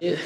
Yeah.